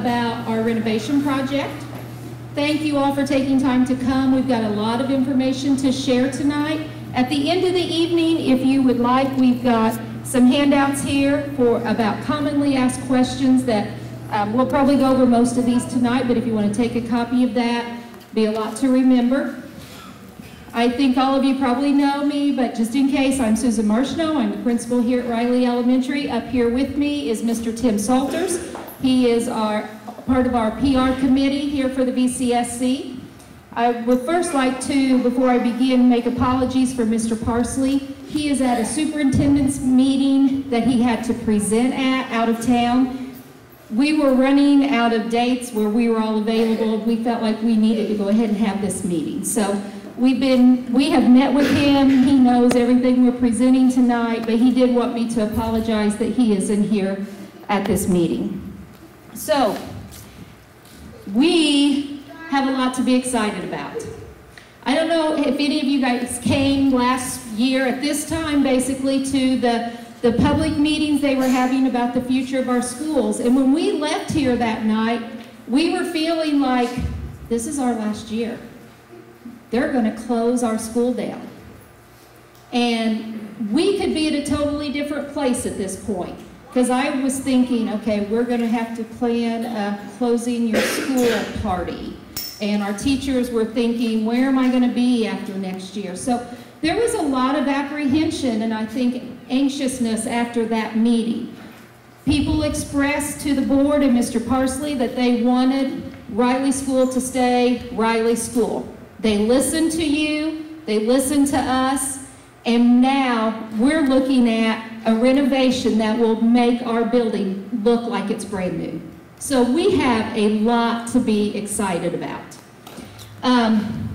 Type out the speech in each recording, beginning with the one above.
about our renovation project. Thank you all for taking time to come. We've got a lot of information to share tonight. At the end of the evening, if you would like, we've got some handouts here for about commonly asked questions that um, we'll probably go over most of these tonight, but if you want to take a copy of that, be a lot to remember. I think all of you probably know me, but just in case, I'm Susan Marshno. I'm the principal here at Riley Elementary. Up here with me is Mr. Tim Salters. He is our part of our PR committee here for the VCSC. I would first like to, before I begin, make apologies for Mr. Parsley. He is at a superintendent's meeting that he had to present at out of town. We were running out of dates where we were all available. We felt like we needed to go ahead and have this meeting. So we've been, we have met with him. He knows everything we're presenting tonight, but he did want me to apologize that he isn't here at this meeting. So, we have a lot to be excited about. I don't know if any of you guys came last year at this time, basically, to the, the public meetings they were having about the future of our schools. And when we left here that night, we were feeling like this is our last year. They're going to close our school down. And we could be at a totally different place at this point. Because I was thinking, okay, we're going to have to plan a closing your school party. And our teachers were thinking, where am I going to be after next year? So there was a lot of apprehension and I think anxiousness after that meeting. People expressed to the board and Mr. Parsley that they wanted Riley School to stay Riley School. They listened to you, they listened to us, and now we're looking at a renovation that will make our building look like it's brand new. So we have a lot to be excited about. Um,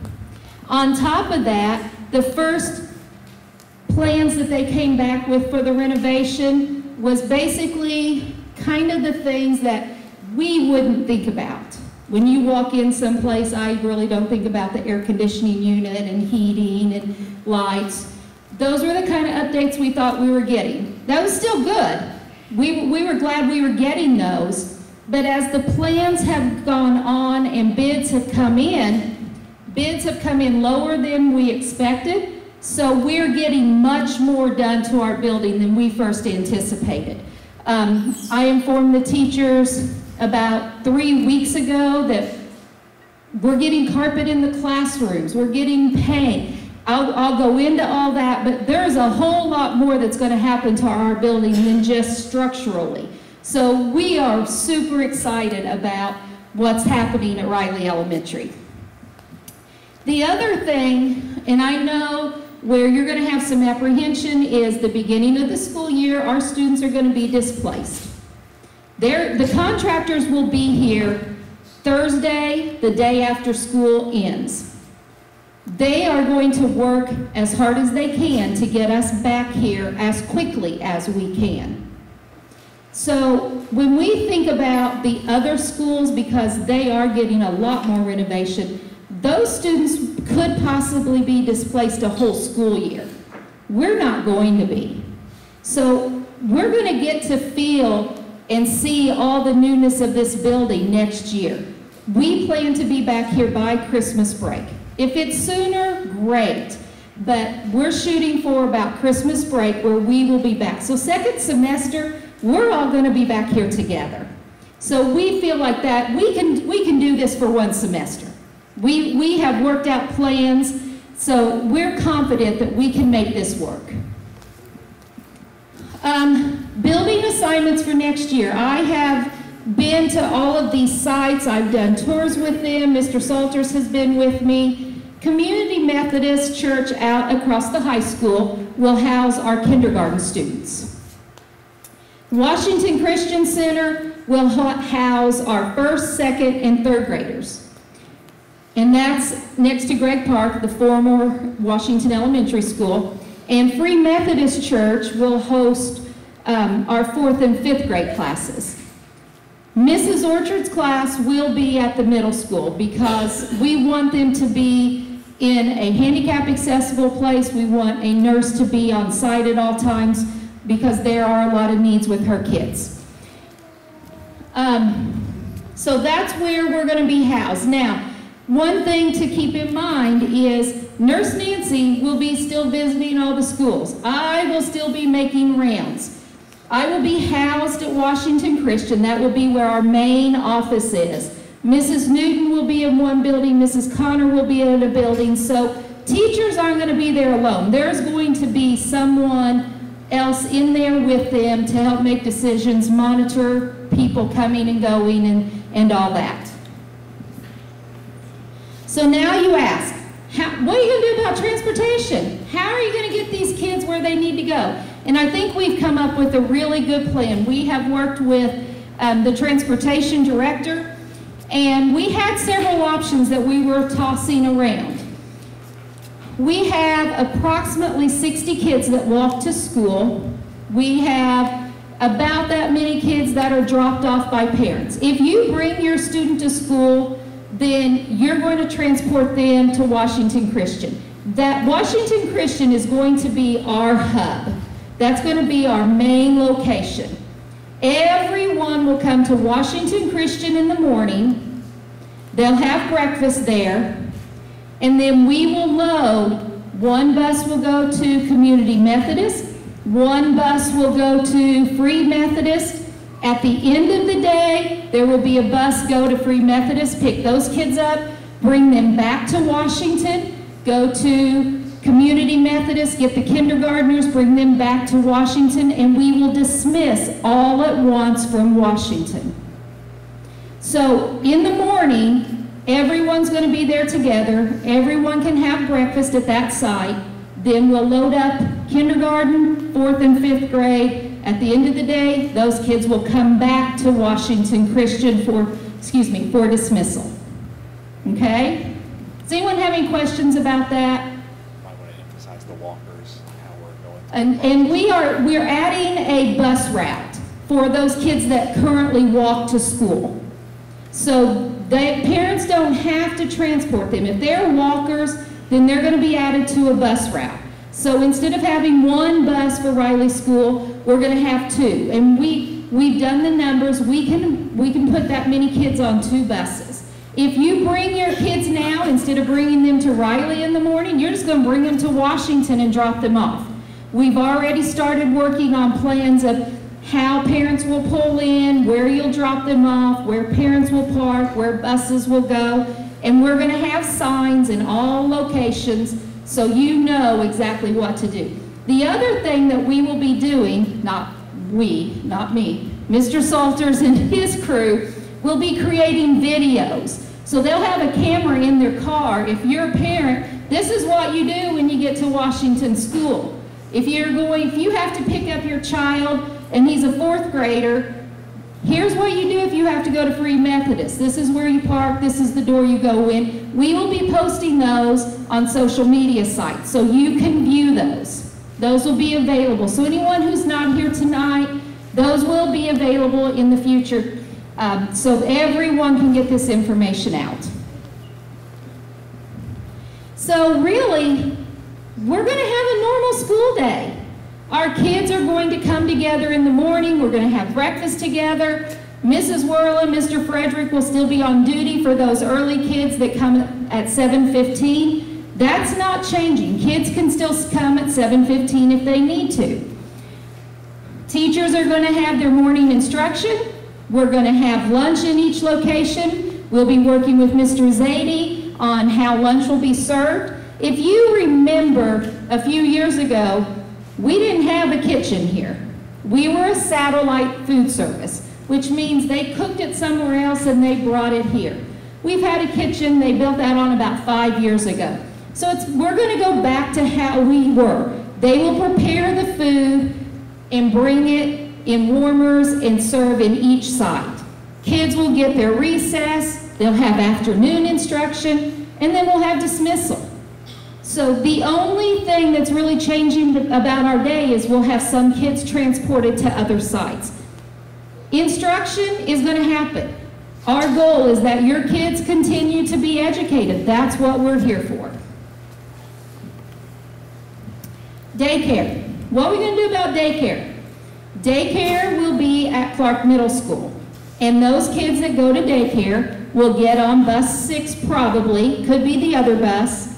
on top of that, the first plans that they came back with for the renovation was basically kind of the things that we wouldn't think about. When you walk in someplace, I really don't think about the air conditioning unit and heating and lights. Those were the kind of updates we thought we were getting. That was still good. We, we were glad we were getting those. But as the plans have gone on and bids have come in, bids have come in lower than we expected. So we're getting much more done to our building than we first anticipated. Um, I informed the teachers about three weeks ago that we're getting carpet in the classrooms, we're getting paint. I'll, I'll go into all that, but there's a whole lot more that's going to happen to our building than just structurally. So we are super excited about what's happening at Riley Elementary. The other thing, and I know where you're going to have some apprehension, is the beginning of the school year, our students are going to be displaced. They're, the contractors will be here Thursday, the day after school ends. They are going to work as hard as they can to get us back here as quickly as we can. So when we think about the other schools, because they are getting a lot more renovation, those students could possibly be displaced a whole school year. We're not going to be. So we're going to get to feel and see all the newness of this building next year. We plan to be back here by Christmas break. If it's sooner, great. But we're shooting for about Christmas break where we will be back. So second semester, we're all going to be back here together. So we feel like that we can we can do this for one semester. We we have worked out plans, so we're confident that we can make this work. Um, building assignments for next year. I have been to all of these sites. I've done tours with them. Mr. Salters has been with me. Community Methodist Church out across the high school will house our kindergarten students. Washington Christian Center will house our first, second, and third graders. And that's next to Gregg Park, the former Washington Elementary School. And Free Methodist Church will host um, our fourth and fifth grade classes. Mrs. Orchard's class will be at the middle school because we want them to be in a handicap accessible place. We want a nurse to be on site at all times because there are a lot of needs with her kids. Um, So that's where we're going to be housed. Now, one thing to keep in mind is Nurse Nancy will be still visiting all the schools. I will still be making rounds. I will be housed at Washington Christian. That will be where our main office is. Mrs. Newton will be in one building, Mrs. Connor will be in a building. So teachers aren't going to be there alone. There's going to be someone else in there with them to help make decisions, monitor people coming and going, and, and all that. So now you ask, how, what are you going to do about transportation? How are you going to get these kids where they need to go? And I think we've come up with a really good plan. We have worked with um, the transportation director, and we had several options that we were tossing around. We have approximately 60 kids that walk to school. We have about that many kids that are dropped off by parents. If you bring your student to school, then you're going to transport them to Washington Christian. That Washington Christian is going to be our hub. That's going to be our main location. Everyone will come to Washington Christian in the morning. They'll have breakfast there. And then we will load, one bus will go to Community Methodist, one bus will go to Free Methodist. At the end of the day, there will be a bus go to Free Methodist, pick those kids up, bring them back to Washington, go to Community Methodists, get the kindergartners, bring them back to Washington, and we will dismiss all at once from Washington. So in the morning, Everyone's going to be there together. Everyone can have breakfast at that site. Then we'll load up kindergarten, fourth and fifth grade. At the end of the day, those kids will come back to Washington Christian for, excuse me, for dismissal. Okay? Does anyone have any questions about that? I want to emphasize the walkers, how we're going. And, and we are, we're adding a bus route for those kids that currently walk to school. So they, parents don't have to transport them. If they're walkers, then they're going to be added to a bus route. So instead of having one bus for Riley School, we're going to have two. And we, we've done the numbers. We can, we can put that many kids on two buses. If you bring your kids now, instead of bringing them to Riley in the morning, you're just going to bring them to Washington and drop them off. We've already started working on plans of how parents will pull in, where you'll drop them off, where parents will park, where buses will go. And we're going to have signs in all locations so you know exactly what to do. The other thing that we will be doing, not we, not me, Mr. Salters and his crew will be creating videos. So they'll have a camera in their car. If you're a parent, this is what you do when you get to Washington School. If you're going, if you have to pick up your child and he's a fourth grader, here's what you do if you have to go to Free Methodist. This is where you park, this is the door you go in. We will be posting those on social media sites, so you can view those. Those will be available. So anyone who's not here tonight, those will be available in the future um, so everyone can get this information out. So really, we're going to have a normal school day. Our kids are going to come together in the morning. We're going to have breakfast together. Mrs. Whirlin, Mr. Frederick will still be on duty for those early kids that come at 7.15. That's not changing. Kids can still come at 7.15 if they need to. Teachers are going to have their morning instruction. We're going to have lunch in each location. We'll be working with Mr. Zadie on how lunch will be served. If you remember a few years ago, we didn't have a kitchen here. We were a satellite food service, which means they cooked it somewhere else and they brought it here. We've had a kitchen, they built that on about five years ago. So it's, we're going to go back to how we were. They will prepare the food and bring it in warmers and serve in each site. Kids will get their recess, they'll have afternoon instruction, and then we'll have dismissal. So the only thing that's really changing about our day is we'll have some kids transported to other sites. Instruction is going to happen. Our goal is that your kids continue to be educated. That's what we're here for. Daycare. What are we going to do about daycare? Daycare will be at Clark Middle School. And those kids that go to daycare will get on bus six probably, could be the other bus,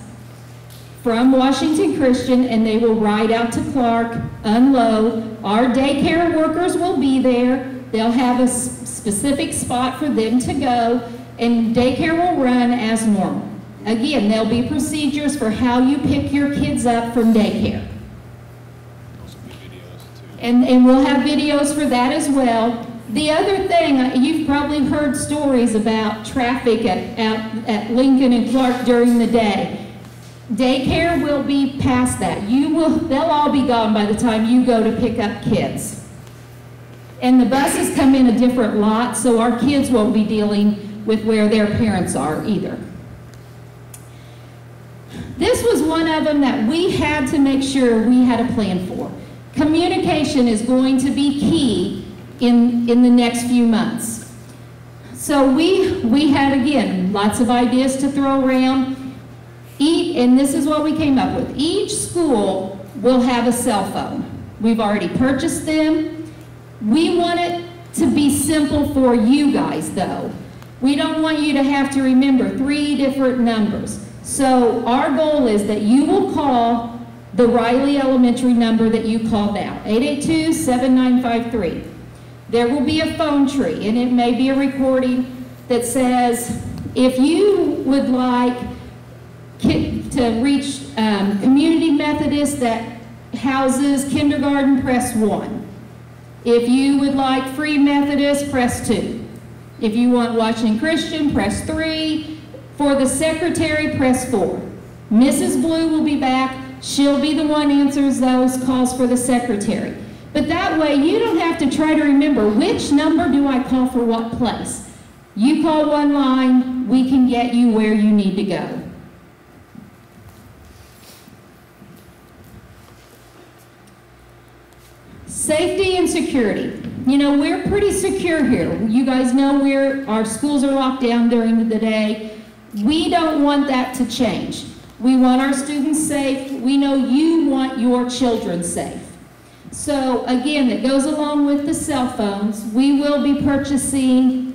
from Washington Christian, and they will ride out to Clark, unload. Our daycare workers will be there. They'll have a specific spot for them to go, and daycare will run as normal. Again, there'll be procedures for how you pick your kids up from daycare. And, and we'll have videos for that as well. The other thing, uh, you've probably heard stories about traffic at, at, at Lincoln and Clark during the day. Daycare will be past that. You will, they'll all be gone by the time you go to pick up kids. And the buses come in a different lot, so our kids won't be dealing with where their parents are either. This was one of them that we had to make sure we had a plan for. Communication is going to be key in, in the next few months. So we, we had, again, lots of ideas to throw around. Each, and this is what we came up with. Each school will have a cell phone. We've already purchased them. We want it to be simple for you guys, though. We don't want you to have to remember three different numbers. So our goal is that you will call the Riley Elementary number that you called out, 882-7953. There will be a phone tree, and it may be a recording that says, if you would like to reach um, Community Methodist that houses kindergarten, press one. If you would like Free Methodist, press two. If you want Washington Christian, press three. For the secretary, press four. Mrs. Blue will be back. She'll be the one answers those calls for the secretary. But that way, you don't have to try to remember which number do I call for what place. You call one line, we can get you where you need to go. Safety and security. You know, we're pretty secure here. You guys know we're, our schools are locked down during the day. We don't want that to change. We want our students safe. We know you want your children safe. So again, it goes along with the cell phones. We will be purchasing,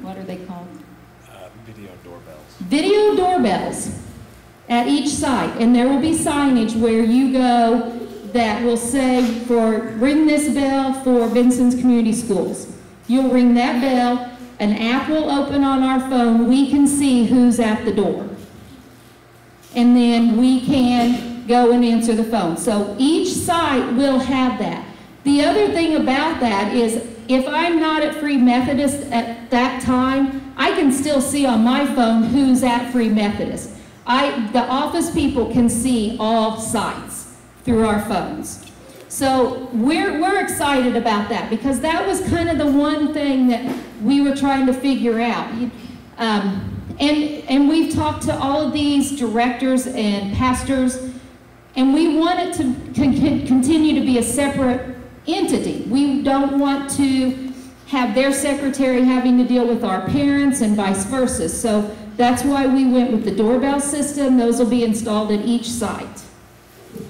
what are they called? Uh, video doorbells. video doorbells at each site, and there will be signage where you go that will say for, ring this bell for Vincennes Community Schools. You'll ring that bell, an app will open on our phone, we can see who's at the door. And then we can go and answer the phone. So each site will have that. The other thing about that is if I'm not at Free Methodist at that time, I can still see on my phone who's at Free Methodist. I, the office people can see all sites through our phones. So we're, we're excited about that because that was kind of the one thing that we were trying to figure out. Um, and, and we've talked to all of these directors and pastors, and we want it to con- con- continue to be a separate entity. We don't want to have their secretary having to deal with our parents and vice versa. So that's why we went with the doorbell system. Those will be installed at each site. You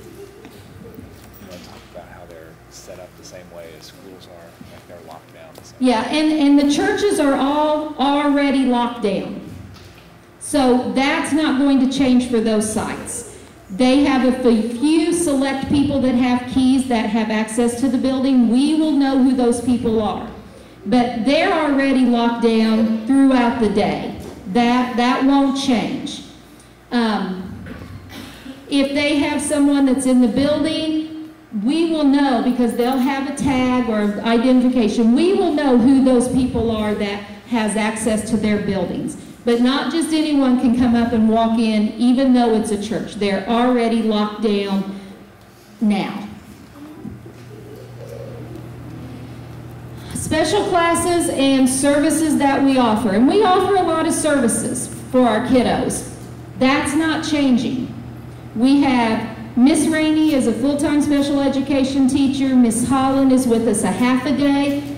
want to talk about how they're set up the same way as schools are, like they're locked down the same. Yeah, and, and the churches are all already locked down. So that's not going to change for those sites. They have a few select people that have keys that have access to the building. We will know who those people are. But they're already locked down throughout the day. That, that won't change. Um, if they have someone that's in the building, we will know because they'll have a tag or identification. We will know who those people are that has access to their buildings. But not just anyone can come up and walk in, even though it's a church. They're already locked down now. Special classes and services that we offer. And we offer a lot of services for our kiddos. That's not changing. We have Miss Rainey is a full-time special education teacher. Miss Holland is with us a half a day.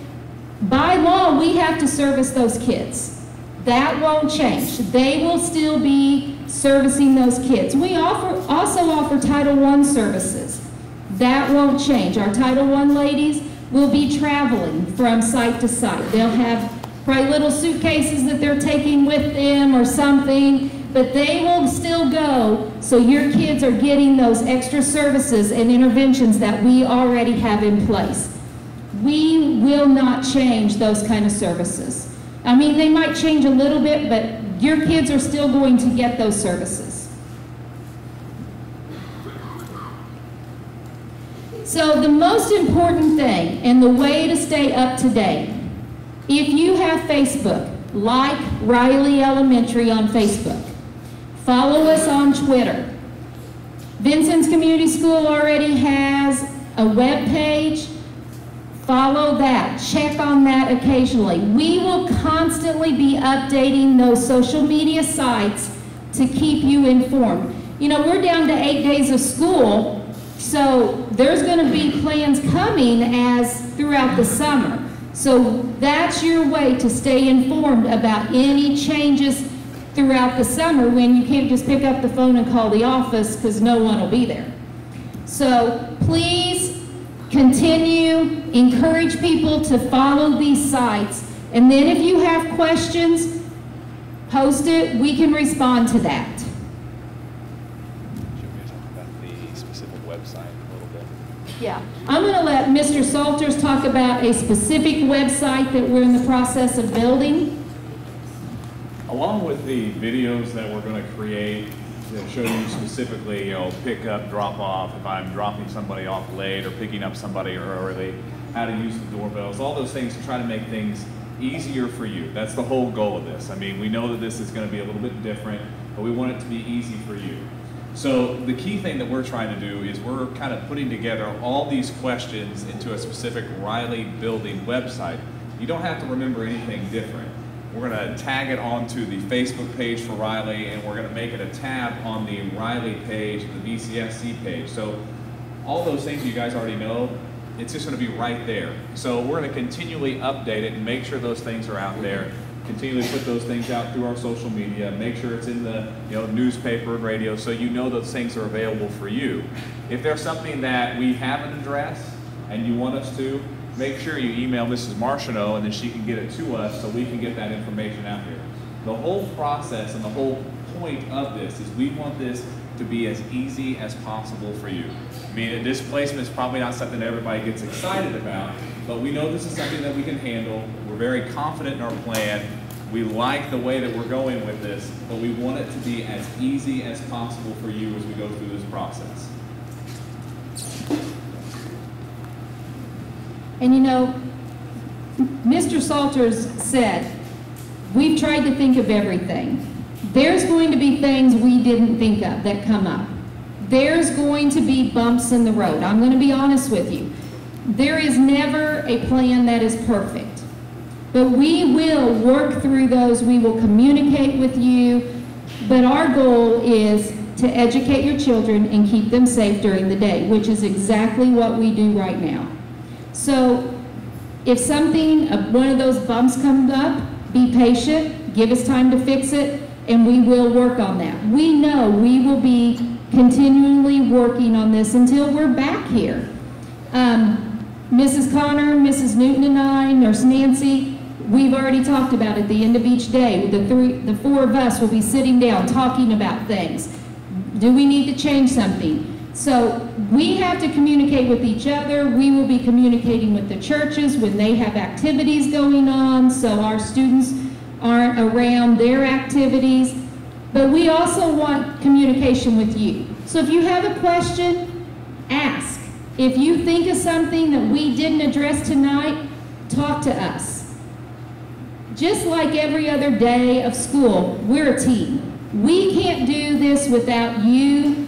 By law, we have to service those kids. That won't change. They will still be servicing those kids. We offer, also offer Title I services. That won't change. Our Title I ladies will be traveling from site to site. They'll have probably little suitcases that they're taking with them or something, but they will still go so your kids are getting those extra services and interventions that we already have in place. We will not change those kind of services. I mean, they might change a little bit, but your kids are still going to get those services. So the most important thing and the way to stay up to date, if you have Facebook, like Riley Elementary on Facebook. Follow us on Twitter. Vincennes Community School already has a web page. Follow that. Check on that occasionally. We will constantly be updating those social media sites to keep you informed. You know, we're down to eight days of school, so there's going to be plans coming as throughout the summer. So that's your way to stay informed about any changes throughout the summer when you can't just pick up the phone and call the office because no one will be there. So please continue, encourage people to follow these sites. And then if you have questions, post it, we can respond to that. Should we talk about the specific website a little bit? Yeah. I'm going to let Mr. Salters talk about a specific website that we're in the process of building. Along with the videos that we're going to create that show you specifically, you know, pick up, drop off, if I'm dropping somebody off late or picking up somebody early, how to use the doorbells, all those things to try to make things easier for you. That's the whole goal of this. I mean, we know that this is going to be a little bit different, but we want it to be easy for you. So the key thing that we're trying to do is we're kind of putting together all these questions into a specific Riley building website. You don't have to remember anything different. We're going to tag it onto the Facebook page for Riley, and we're going to make it a tab on the Riley page, the VCSC page. So all those things you guys already know, it's just going to be right there. So we're going to continually update it and make sure those things are out there. Continually put those things out through our social media. Make sure it's in the you know newspaper and radio, so you know those things are available for you. If there's something that we haven't addressed and you want us to, make sure you email Mrs. Martineau and then she can get it to us so we can get that information out here. The whole process and the whole point of this is we want this to be as easy as possible for you. I mean, displacement is probably not something that everybody gets excited about, but we know this is something that we can handle. We're very confident in our plan. We like the way that we're going with this, but we want it to be as easy as possible for you as we go through this process. And you know, Mr. Salters said, we've tried to think of everything. There's going to be things we didn't think of that come up. There's going to be bumps in the road. I'm going to be honest with you. There is never a plan that is perfect. But we will work through those. We will communicate with you. But our goal is to educate your children and keep them safe during the day, which is exactly what we do right now. So if something, uh, one of those bumps comes up, be patient, give us time to fix it, and we will work on that. We know we will be continually working on this until we're back here. Um, Mrs. Connor, Mrs. Newton and I, Nurse Nancy, we've already talked about at the end of each day. The three, the four of us will be sitting down talking about things. Do we need to change something? So we have to communicate with each other. We will be communicating with the churches when they have activities going on, so our students aren't around their activities. But we also want communication with you. So if you have a question, ask. If you think of something that we didn't address tonight, talk to us. Just like every other day of school, we're a team. We can't do this without you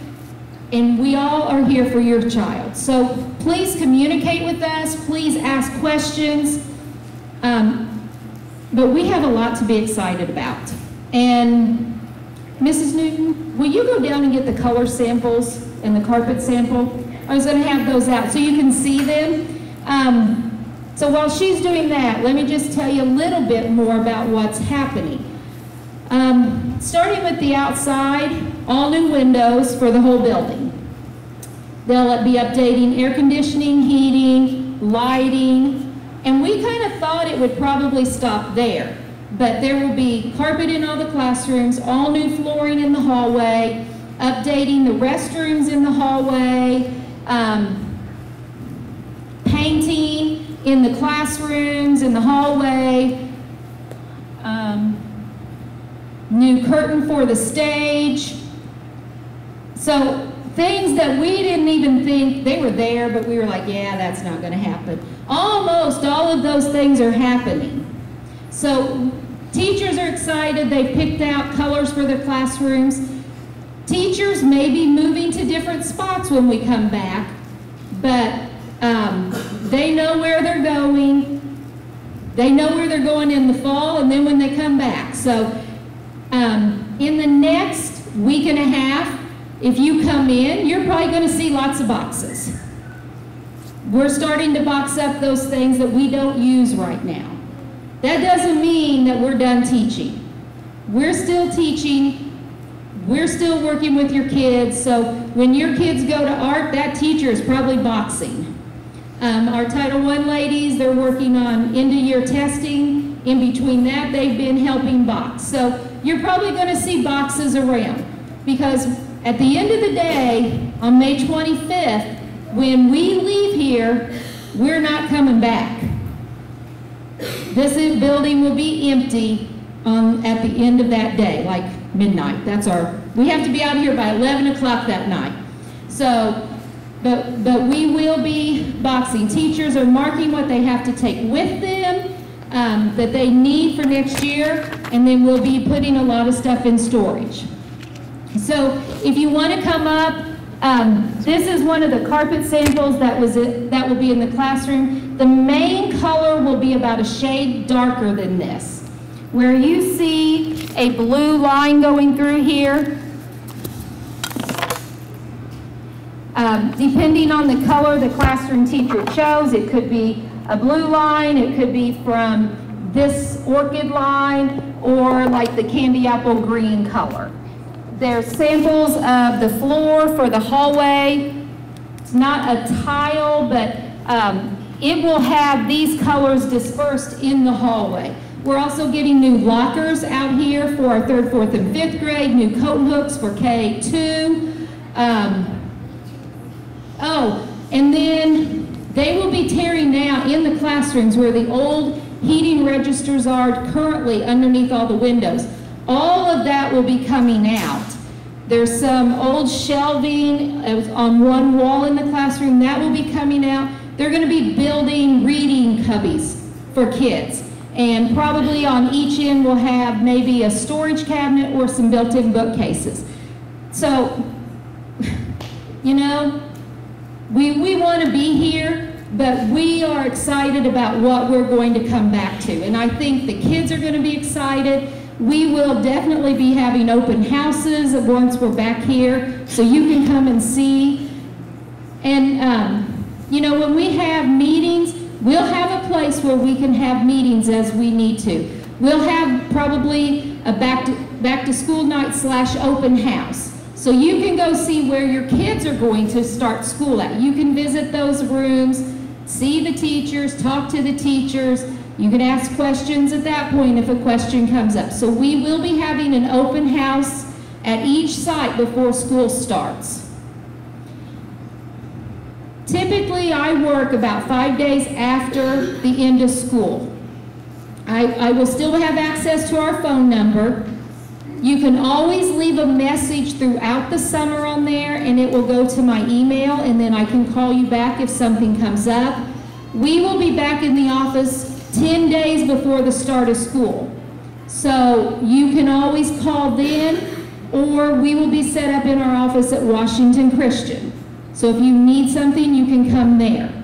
and we all are here for your child. So please communicate with us. Please ask questions. Um, but we have a lot to be excited about. And Mrs. Newton, will you go down and get the color samples and the carpet sample? I was going to have those out so you can see them. Um, so while she's doing that, let me just tell you a little bit more about what's happening. Um, starting with the outside, all new windows for the whole building. They'll be updating air conditioning, heating, lighting, And we kind of thought it would probably stop there. But there will be carpet in all the classrooms, all new flooring in the hallway, updating the restrooms in the hallway, um, painting in the classrooms, in the hallway, um, new curtain for the stage. So things that we didn't even think, they were there, but we were like, yeah, that's not going to happen. Almost all of those things are happening. So teachers are excited. They've picked out colors for their classrooms. Teachers may be moving to different spots when we come back, but um, they know where they're going. They know where they're going in the fall and then when they come back. So um, in the next week and a half, if you come in, you're probably going to see lots of boxes. We're starting to box up those things that we don't use right now. That doesn't mean that we're done teaching. We're still teaching. We're still working with your kids. So when your kids go to art, that teacher is probably boxing. Um, our Title I ladies, they're working on end-of-year testing. In between that, they've been helping box. So you're probably going to see boxes around because at the end of the day, on May 25th, when we leave here, we're not coming back. This building will be empty um, at the end of that day, like midnight. That's our, we have to be out here by 11 o'clock that night. So but, but we will be boxing. Teachers are marking what they have to take with them um, that they need for next year, and then we'll be putting a lot of stuff in storage. So if you want to come up, um, this is one of the carpet samples that, was it, that will be in the classroom. The main color will be about a shade darker than this. Where you see a blue line going through here, Um, depending on the color the classroom teacher chose, it could be a blue line, it could be from this orchid line, or like the candy apple green color. There's samples of the floor for the hallway. It's not a tile, but um, it will have these colors dispersed in the hallway. We're also getting new lockers out here for our third, fourth, and fifth grade, new coat hooks for K2. Um, Oh, and then they will be tearing down in the classrooms where the old heating registers are currently underneath all the windows. All of that will be coming out. There's some old shelving on one wall in the classroom. That will be coming out. They're going to be building reading cubbies for kids. And probably on each end we'll have maybe a storage cabinet or some built-in bookcases. So, you know, we, we want to be here, but we are excited about what we're going to come back to. And I think the kids are going to be excited. We will definitely be having open houses once we're back here, so you can come and see. And, um, you know, when we have meetings, we'll have a place where we can have meetings as we need to. We'll have probably a back to, back to school night slash open house. So you can go see where your kids are going to start school at. You can visit those rooms, see the teachers, talk to the teachers. You can ask questions at that point if a question comes up. So we will be having an open house at each site before school starts. Typically, I work about five days after the end of school. I, I will still have access to our phone number. You can always leave a message throughout the summer on there and it will go to my email and then I can call you back if something comes up. We will be back in the office 10 days before the start of school. So you can always call then or we will be set up in our office at Washington Christian. So if you need something, you can come there.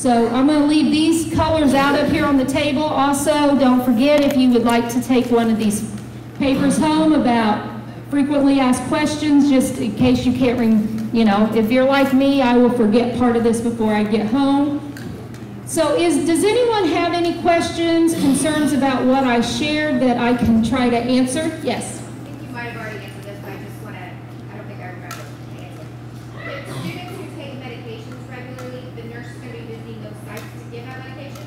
So I'm going to leave these colors out up here on the table. Also, don't forget if you would like to take one of these papers home about frequently asked questions, just in case you can't ring, you know, if you're like me, I will forget part of this before I get home. So is, does anyone have any questions, concerns about what I shared that I can try to answer? Yes.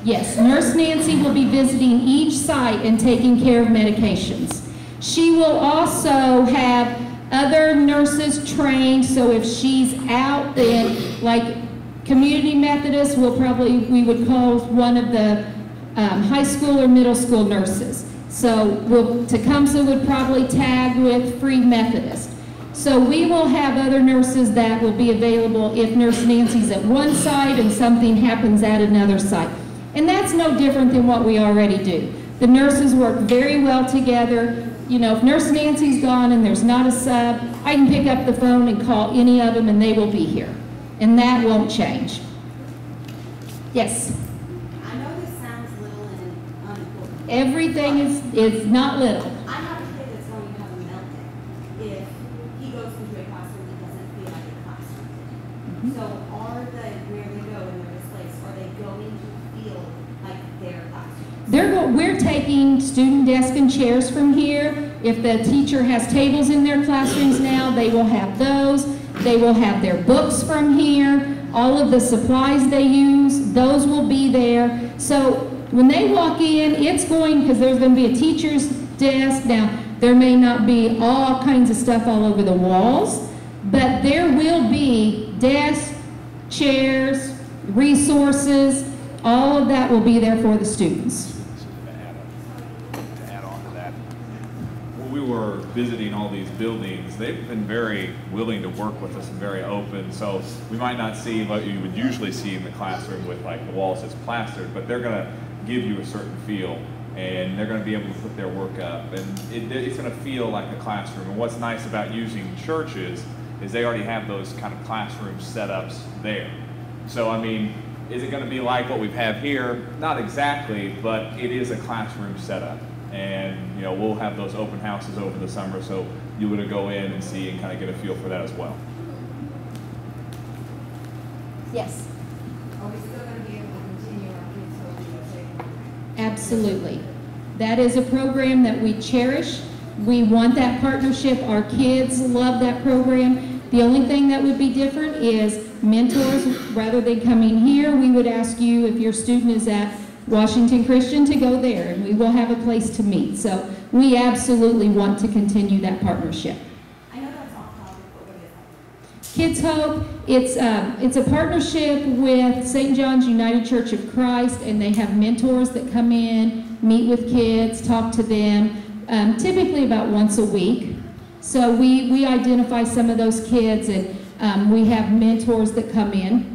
Yes, Nurse Nancy will be visiting each site and taking care of medications. She will also have other nurses trained, so if she's out, then, like, Community Methodist will probably, we would call one of the um, high school or middle school nurses. So we'll, Tecumseh would probably tag with Free Methodist. So we will have other nurses that will be available if Nurse Nancy's at one site and something happens at another site. And that's no different than what we already do. The nurses work very well together. You know, if Nurse Nancy's gone and there's not a sub, I can pick up the phone and call any of them and they will be here. And that won't change. Yes, I know this sounds little and unimportant. everything is, is not little. I have a kid that's going to have a meltdown if he goes into a classroom that doesn't feel like a classroom. Mm-hmm. So are they, where they go and they're displaced, are they going to feel like their classroom? They're, go- we're taking student desks and chairs from here. If the teacher has tables in their classrooms now, they will have those. They will have their books from here. All of the supplies they use, those will be there. So when they walk in, it's going, because there's going to be a teacher's desk. Now, there may not be all kinds of stuff all over the walls, but there will be desks, chairs, resources, all of that will be there for the students. To add on- to add on to that, When we were visiting all these buildings, they've been very willing to work with us and very open. So we might not see what you would usually see in the classroom with like the walls that's plastered, but they're gonna give you a certain feel and they're gonna be able to put their work up and it, it's gonna feel like a classroom. And what's nice about using churches is they already have those kind of classroom setups there. So I mean, is it gonna be like what we have here? Not exactly, but it is a classroom setup. And, you know, we'll have those open houses over the summer, so you would go in and see and kind of get a feel for that as well. Yes. Are we still gonna be able to continue our kids' hope Absolutely. That is a program that we cherish. We want that partnership. Our kids love that program. The only thing that would be different is mentors, rather than coming here, we would ask you if your student is at Washington Christian to go there, and we will have a place to meet. So we absolutely want to continue that partnership. I know that's off topic, but what is that? Kids Hope, it's, um, it's a partnership with St. John's United Church of Christ, and they have mentors that come in, meet with kids, talk to them, um, typically about once a week. So we, we identify some of those kids, and um, we have mentors that come in.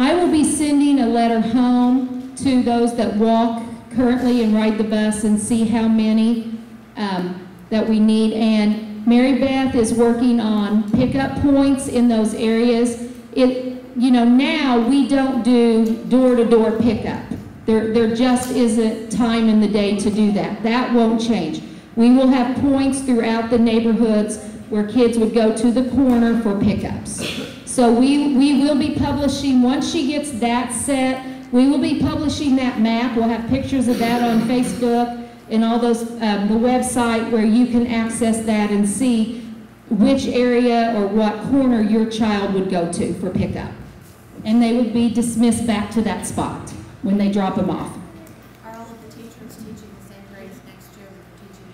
I will be sending a letter home to those that walk currently and ride the bus and see how many um, that we need. And Mary Beth is working on pickup points in those areas. It, you know, now we don't do door-to-door pickup. There, there just isn't time in the day to do that. That won't change. We will have points throughout the neighborhoods where kids would go to the corner for pickups. So we, we will be publishing, once she gets that set, we will be publishing that map. We'll have pictures of that on Facebook and all those, um, the website where you can access that and see which area or what corner your child would go to for pickup. And they would be dismissed back to that spot when they drop them off. Are all of the teachers teaching the same grades next year they're teaching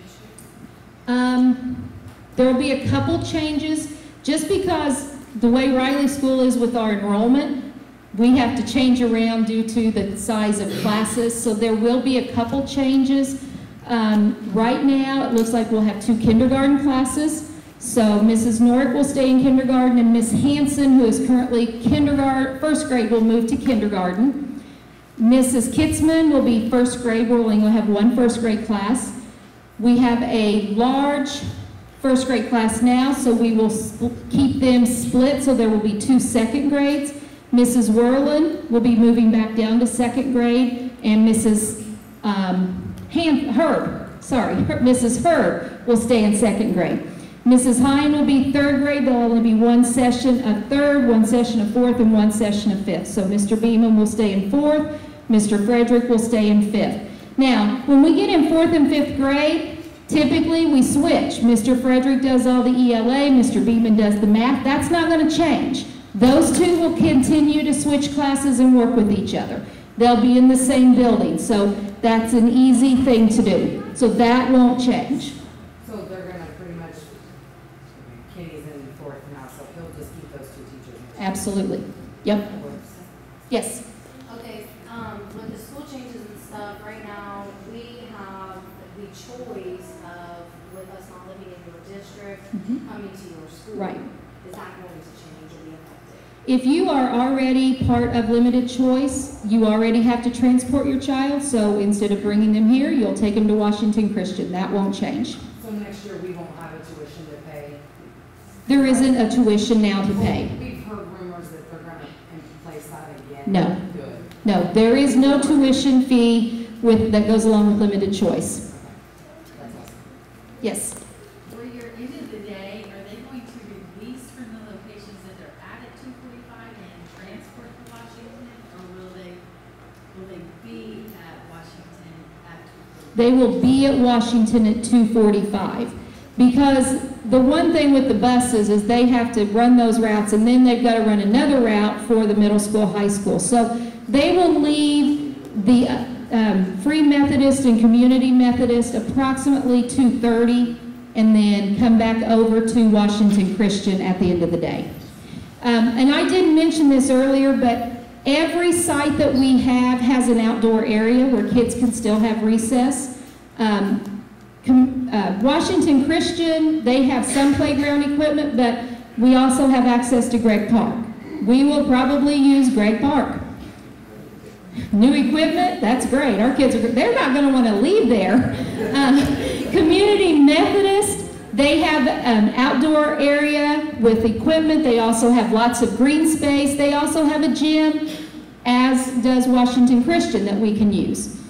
year? Um, there will be a couple changes, just because the way Riley School is with our enrollment, we have to change around due to the size of classes, so there will be a couple changes. Um, right now, it looks like we'll have two kindergarten classes. So Mrs. Norick will stay in kindergarten, and Miss Hanson, who is currently kindergarten, first grade, will move to kindergarten. Mrs. Kitzman will be first grade, we'll only have one first grade class. We have a large first grade class now, so we will keep them split, so there will be two second grades. Mrs. Whirlin will be moving back down to second grade, and Mrs. Um, Han- Herb, sorry, Her- Mrs. Herb will stay in second grade. Mrs. Hine will be third grade, there'll only be one session of third, one session of fourth, and one session of fifth. So Mr. Beeman will stay in fourth, Mr. Frederick will stay in fifth. Now, when we get in fourth and fifth grade, typically we switch. Mr. Frederick does all the ELA, Mr. Beeman does the math. That's not going to change. Those two will continue to switch classes and work with each other. They'll be in the same building, so that's an easy thing to do. So that won't change. So they're gonna pretty much, Kenny's in fourth now, so he'll just keep those two teachers. Absolutely. Yep. Yes. Okay, um, with the school changes and stuff, right now, we have the choice of, with us not living in your district, Mhm. coming to your school. Right. Is that going to change or be affected? If you are already part of limited choice, you already have to transport your child, so instead of bringing them here, you'll take them to Washington Christian. That won't change. So next year, we won't have a tuition to pay. There isn't a tuition now to pay. We've heard rumors that they're gonna in place that again. No. Good. No, there is no tuition fee with, that goes along with limited choice. Yes. For your end of the day, are they going to release from the locations that they're at at two forty-five and transport to Washington? Or will they, will they be at Washington at two forty-five? They will be at Washington at 2:45. Because the one thing with the buses is they have to run those routes, and then they've got to run another route for the middle school, high school. So they will leave the uh, um, Free Methodist and Community Methodist approximately 2:30, and then come back over to Washington Christian at the end of the day. Um, And I didn't mention this earlier, but every site that we have has an outdoor area where kids can still have recess. Um, uh, Washington Christian, they have some playground equipment, but we also have access to Gregg Park. We will probably use Gregg Park. New equipment, that's great. Our kids are, they're not going to want to leave there. Uh, Community Methodist, they have an outdoor area with equipment. They also have lots of green space. They also have a gym, as does Washington Christian, that we can use.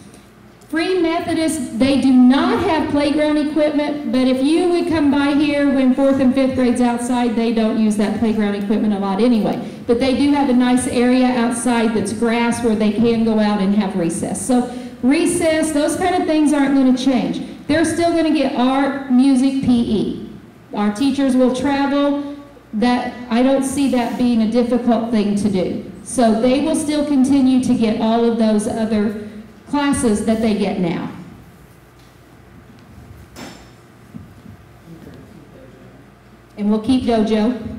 Free Methodist, they do not have playground equipment, but if you would come by here when fourth and fifth grades outside, they don't use that playground equipment a lot anyway. But they do have a nice area outside that's grass where they can go out and have recess. So recess, those kind of things aren't going to change. They're still going to get art, music, PE. Our teachers will travel. That, I don't see that being a difficult thing to do. So they will still continue to get all of those other classes that they get now. And we'll keep dojo.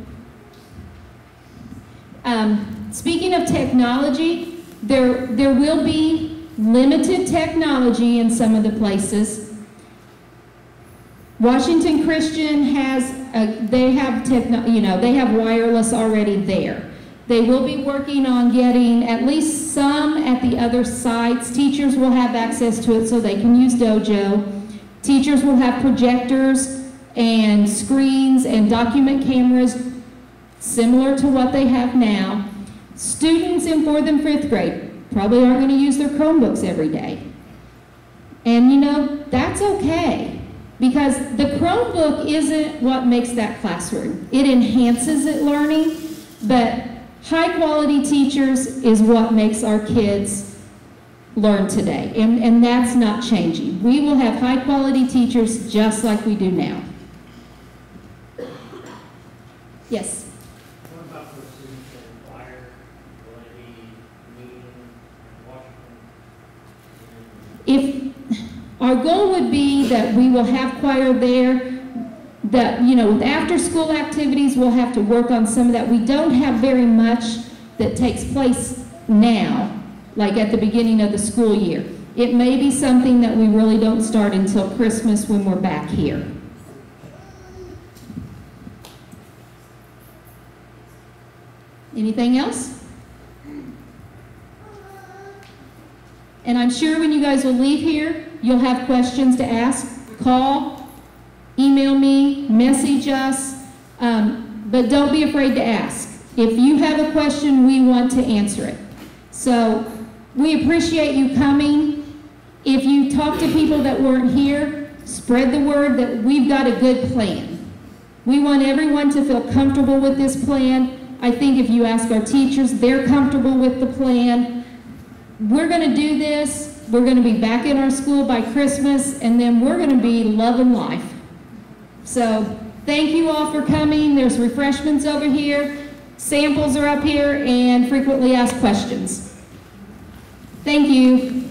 Um, speaking of technology, there, there will be limited technology in some of the places. Washington Christian has, a, they have techno, you know, they have wireless already there. They will be working on getting at least some at the other sites. Teachers will have access to it so they can use Dojo. Teachers will have projectors and screens and document cameras similar to what they have now. Students in fourth and fifth grade probably aren't going to use their Chromebooks every day. And you know, that's okay because the Chromebook isn't what makes that classroom. It enhances it learning, but high quality teachers is what makes our kids learn today. And, and that's not changing. We will have high quality teachers just like we do now. Yes. What about for students in choir, will they be meeting in Washington? if our goal would be that we will have choir there that you know with after school activities we'll have to work on some of that. We don't have very much that takes place now like at the beginning of the school year. It may be something that we really don't start until christmas when we're back here. Anything else? And I'm sure when you guys will leave here, you'll have questions to ask. Call, email me, message us, um, but don't be afraid to ask. If you have a question, we want to answer it. So we appreciate you coming. If you talk to people that weren't here, spread the word that we've got a good plan. We want everyone to feel comfortable with this plan. I think if you ask our teachers, they're comfortable with the plan we're going to do this. We're going to be back in our school by Christmas, and then we're going to be loving life. So thank you all for coming. There's refreshments over here. Samples are up here and frequently asked questions. Thank you.